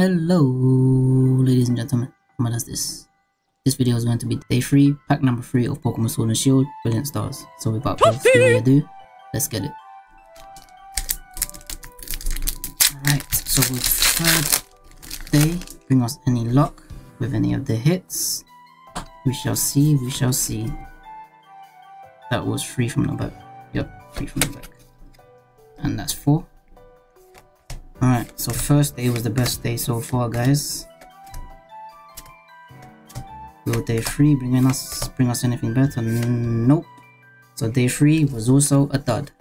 Hello, ladies and gentlemen. What is this? This video is going to be day 3, pack number 3 of Pokemon Sword and Shield, Brilliant Stars. So without further ado, let's get it. Alright, so with third day, bring us any luck with any of the hits. We shall see, we shall see. That was 3 from the back. Yep, 3 from the back. And that's 4. So first day was the best day so far, guys. Will day 3 bring us bring us anything better? Nope. So day 3 was also a dud.